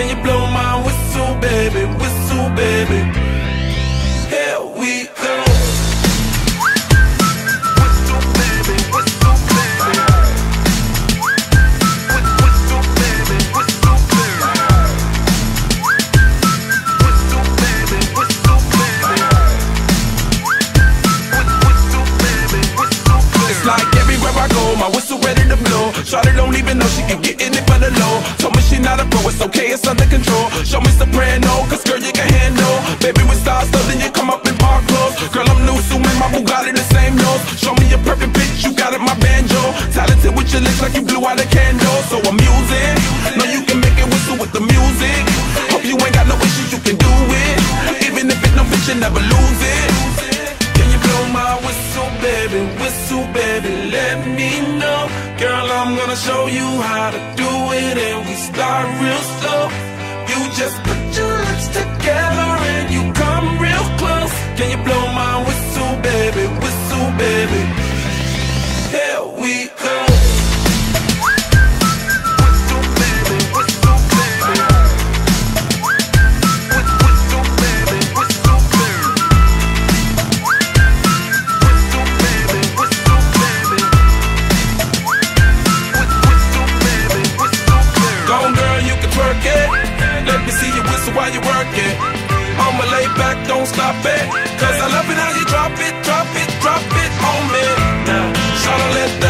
Can you blow my whistle, baby, whistle, baby? Here we go. Like everywhere I go, my whistle ready to blow. Shawty don't even know she can get in it for the low. Told okay, it's under control. Show me soprano, cause girl you can handle. Baby with stars, so then you come up in park clothes. Girl I'm new, so my Bugatti the same nose. Show me a perfect pitch, you got it, my banjo. Talented with your lips like you blew out a candle. So I'm using, know you can make it whistle with the music. Hope you ain't got no issues, you can do it. Even if it no bitch, you never lose it. Can you blow my whistle, baby? Whistle, baby, let me know. Girl, I'm gonna show you how to do it, and we start real slow. You just put your lips together and you come I'ma lay back, don't stop it. Cause I love it how you drop it, drop it, drop it on me. Now, shout let that.